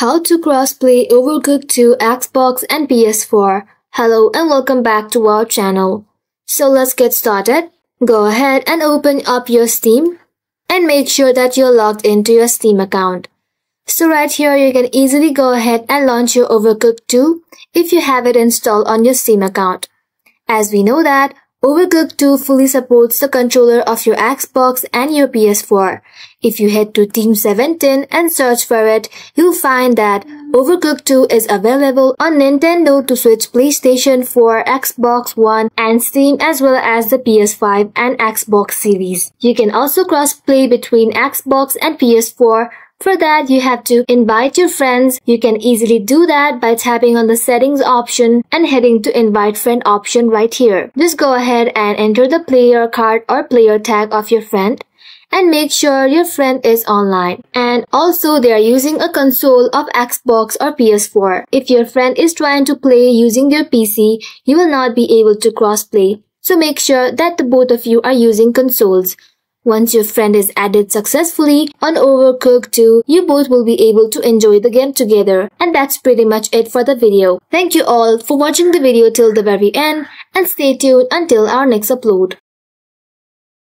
How to crossplay Overcooked 2 Xbox and PS4. Hello and welcome back to our channel. So let's get started. Go ahead and open up your Steam and make sure that you're logged into your Steam account. So right here you can easily go ahead and launch your Overcooked 2 if you have it installed on your Steam account. As we know that Overcooked 2 fully supports the controller of your Xbox and your PS4. If you head to Team 17 and search for it, you'll find that Overcooked 2 is available on Nintendo to Switch PlayStation 4, Xbox One, and Steam as well as the PS5 and Xbox series. You can also cross-play between Xbox and PS4 for that, you have to invite your friends. You can easily do that by tapping on the settings option and heading to invite friend option right here. Just go ahead and enter the player card or player tag of your friend and make sure your friend is online. And also they are using a console of Xbox or PS4. If your friend is trying to play using their PC, you will not be able to crossplay. So make sure that the both of you are using consoles. Once your friend is added successfully on Overcooked 2, you both will be able to enjoy the game together. And that's pretty much it for the video. Thank you all for watching the video till the very end and stay tuned until our next upload.